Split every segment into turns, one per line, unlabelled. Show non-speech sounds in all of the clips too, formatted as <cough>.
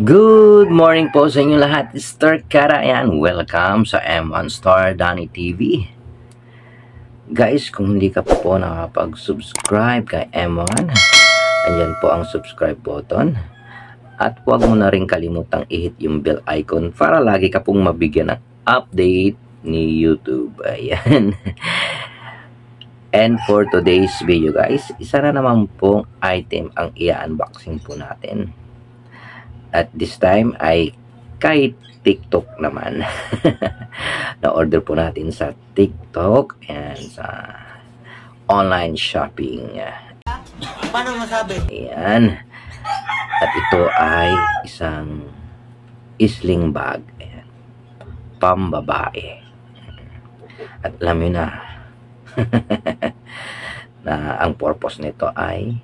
Good morning po sa inyo lahat. Star Kara yan. Welcome sa M1 Star Danny TV. Guys, kung hindi ka po nakapag-subscribe kay M1, andyan po ang subscribe button. At huwag mo na rin kalimutang i-hit yung bell icon para lagi ka pong mabigyan ng update ni YouTube. Ayan. <laughs> And for today's video guys, isa na naman pong item ang i-unboxing po natin. At this time ay kay TikTok naman. <laughs> Na-order po natin sa TikTok and sa online shopping.
Paano masabi?
Ayan. At ito ay isang isling bag. Ayan. Pambabae. At alam nyo na <laughs> na ang purpose nito ay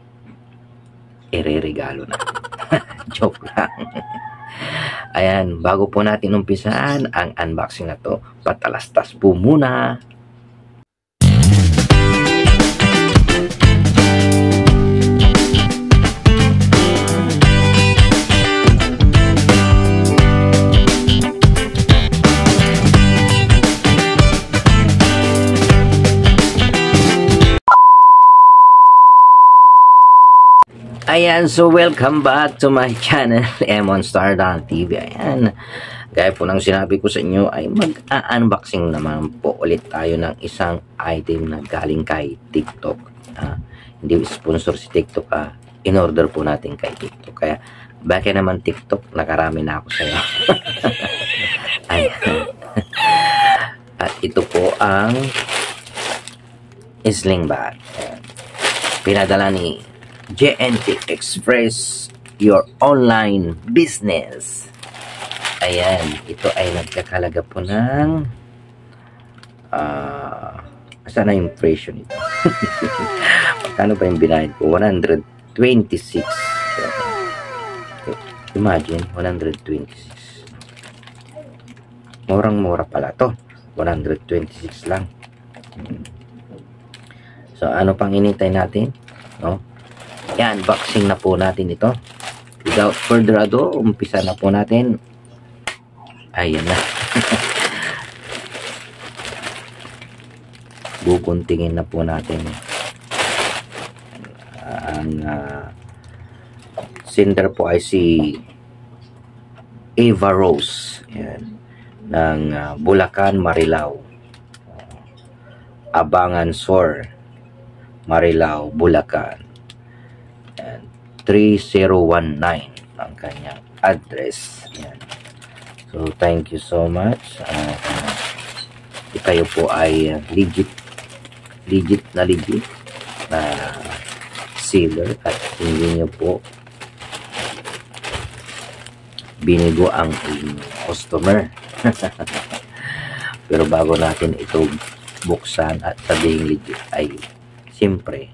ireregalo na. <laughs> Joke lang. Ayan, bago po natin umpisaan ang unboxing na to, patalastas po muna. Ayan, so welcome back to my channel, <laughs> Emon Star TV. Ayan, gaya po ng sinabi ko sa inyo ay mag-unboxing naman po ulit tayo ng isang item na galing kay TikTok. Ah, hindi sponsor si TikTok ah. In-order po natin kay TikTok. Kaya, bakit naman TikTok, nakarami na ako sa'yo. <laughs> Ayan. <laughs> At ito po ang Isling Bag. Pinadala ni JNT Express your online business. Ayan, ito ay nagkakalaga po ng uh, saan na yung presyo nito? <laughs> Magkano ba yung binayad ko? 126. Imagine, 126. Murang-mura pala to. 126 lang. So, ano pang inintay natin? No? Yan, boxing na po natin ito. Without further ado, umpisa na po natin. Ayan na. <laughs> Bukuntingin na po natin. Ang uh, sender po ay si Eva Rose. Yan. Ng uh, Bulacan, Marilao. Abangan Sor. Marilao, Bulacan. Yan. 3019 ang kanyang address. Yan. So, thank you so much. Uh, uh, kayo po ay uh, legit legit na legit na sealer at hindi nyo po binigo ang customer. <laughs> Pero bago natin ito buksan at sabihin legit ay siyempre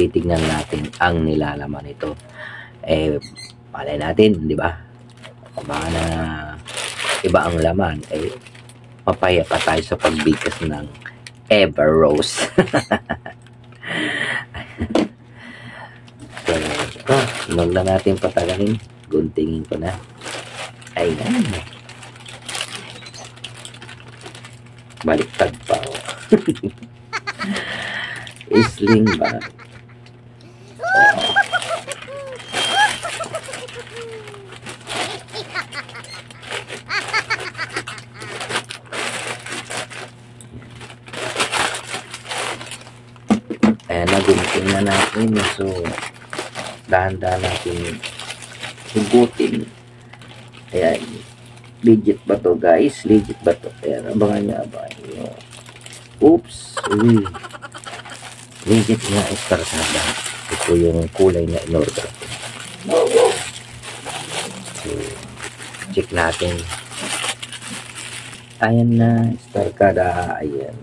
titignan natin ang nilalaman nito. Eh, palay natin, di ba? Baka na iba ang laman, eh, papaya pa tayo sa pagbigkas ng Ever Rose. so, ito, huwag na natin patagalin. Guntingin ko na. Ayan. Baliktad pa. Oh. <laughs> Isling ba? Ayan na, natin. So, dahan-dahan natin hugutin. Ayan. Legit ba to guys? Legit ba to? Ayan, abangan nyo, abangan nyo. Oops. Uy. Legit nga estartada. Ito yung kulay na in-order ko. So, check natin. Ayan na, estarkada. Ayan.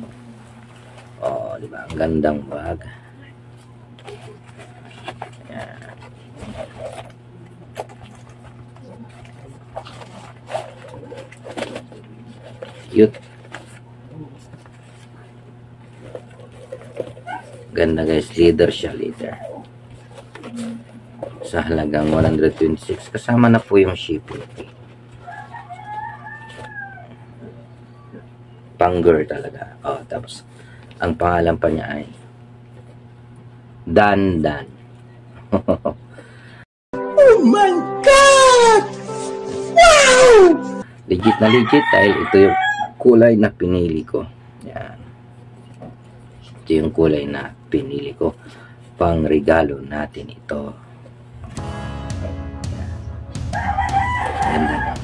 Oh, di ba? Ang gandang bag. Ayan. Cute. Ganda guys, leader siya, leader. Sa halagang 126 kasama na po yung shipping fee. Talaga. Oh, tapos ang pangalan pa niya ay Dan Dan. <laughs>
Oh my God! Wow!
Legit na legit dahil ito yung kulay na pinili ko. Yan. Ito yung kulay na pinili ko. Pang regalo natin ito. Ganda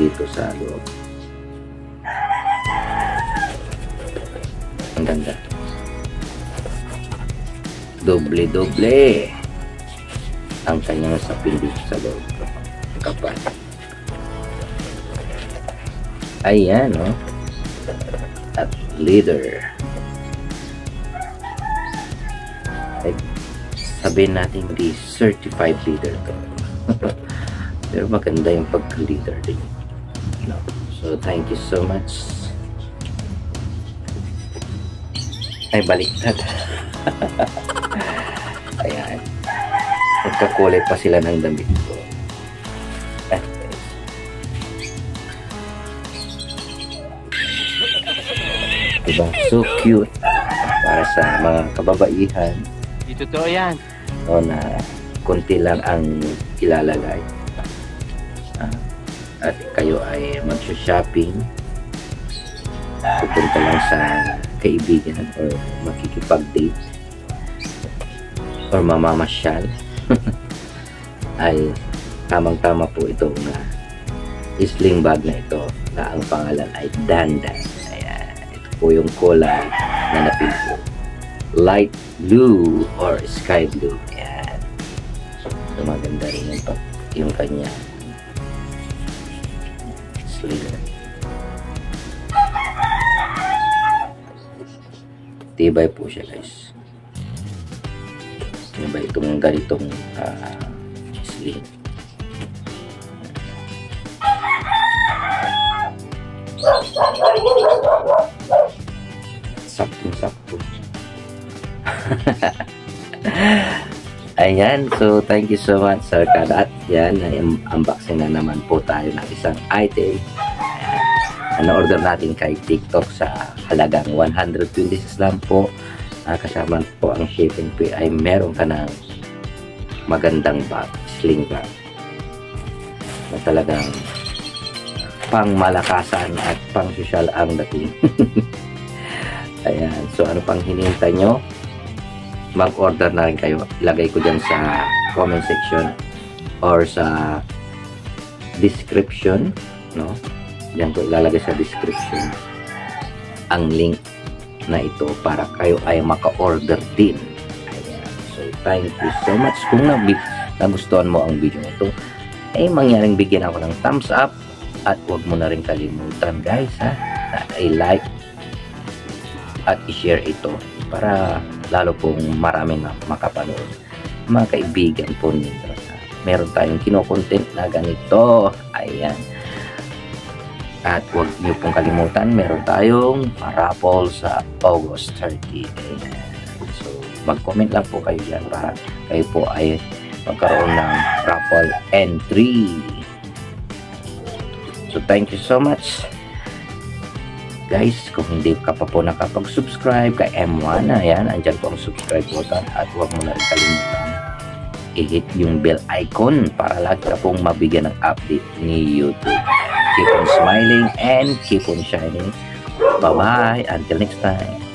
dito sa loob. Ang ganda. Doble-doble ang kanyang sapin dito sa loob. Kapal. Ayan, oh. At leader. Ay, sabihin natin di certified leader to. <laughs> Pero maganda yung pagka-leader din. So, thank you so much. Ay, baliktad. <laughs> Ayan. Nagkakulay pa sila ng damit ko. Diba? So cute. Para sa mga kababaihan.
Di totoo yan.
o na konti lang ang ilalagay. Kayo ay mag-shopping, pupunta lang sa kaibigan or makikipag-date or mamamasyal <laughs> ay tamang-tama po itong uh, sling bag na ito na ang pangalan ay Dandan. Ayan. Ito po yung kulay na napili ko. Light blue or sky blue. Ayan. So maganda rin yung, yung kanya. Tibay po siya guys. Tibay itong ganitong uh, sling. Saktong-sakto. <laughs> Ayan, so thank you so much Sir Kada. At yan, unboxing na naman po tayo ng isang item. Ayan, na-order natin kay TikTok sa halagang 126 lang po. Uh, kasama po ang shipping fee ay meron ka ng magandang bag, sling bag. Na talagang pang malakasan at pang social ang dating. <laughs> Ayan, so ano pang hinihintay nyo? Mag-order na rin kayo. Ilagay ko dyan sa comment section or sa description, no? Diyan ko ilalagay sa description ang link na ito para kayo ay maka-order din. So, thank you so much. Kung nagustuhan mo ang video ito, ay mangyaring bigyan ako ng thumbs up at huwag mo na rin kalimutan guys ha, na i-like at i-share ito para lalo pong maraming makapanood. Mga kaibigan po ninyo. Meron tayong kinokontent na ganito. Ayan. At huwag niyo pong kalimutan, meron tayong raffle sa August 30. Ayan. So, mag-comment lang po kayo dyan para kayo po ay magkaroon ng raffle entry. So, thank you so much guys. Kung hindi ka pa po nakapag-subscribe kay M1 ayan andyan po ang subscribe button. At huwag mo na rin kalimutan i-hit yung bell icon para lagi ka pong mabigyan ng update ni YouTube. Keep on smiling and keep on shining. Bye bye until next time